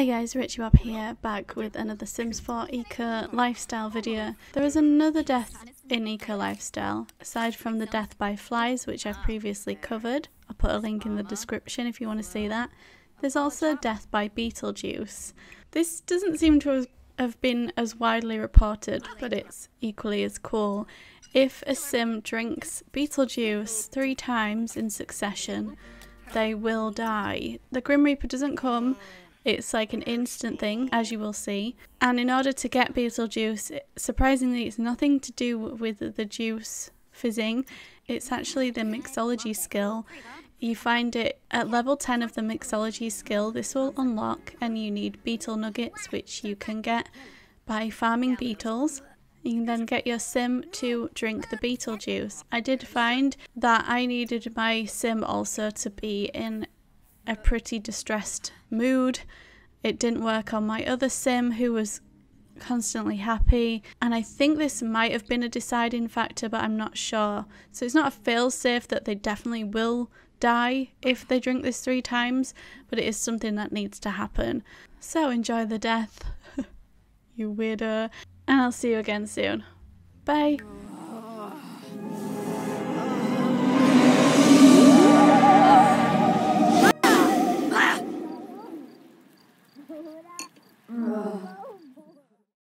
Hi guys, Rachybop here, back with another Sims 4 Eco Lifestyle video. There is another death in Eco Lifestyle, aside from the death by flies, which I've previously covered. I'll put a link in the description if you want to see that. There's also death by Beetlejuice. This doesn't seem to have been as widely reported, but it's equally as cool. If a sim drinks Beetlejuice three times in succession, they will die. The Grim Reaper doesn't come it's like an instant thing, as you will see. And in order to get Beetlejuice, surprisingly, it's nothing to do with the juice fizzing. It's actually the mixology skill. You find it at level 10 of the mixology skill. This will unlock, and you need beetle nuggets, which you can get by farming beetles. You can then get your sim to drink the beetle juice. I did find that I needed my sim also to be in a pretty distressed mood. It didn't work on my other sim who was constantly happy and I think this might have been a deciding factor but I'm not sure. So it's not a fail safe that they definitely will die if they drink this three times but it is something that needs to happen. So enjoy the death you weirdo and I'll see you again soon. Bye. 嗯。